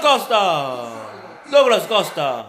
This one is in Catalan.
Costa! Douglas Costa!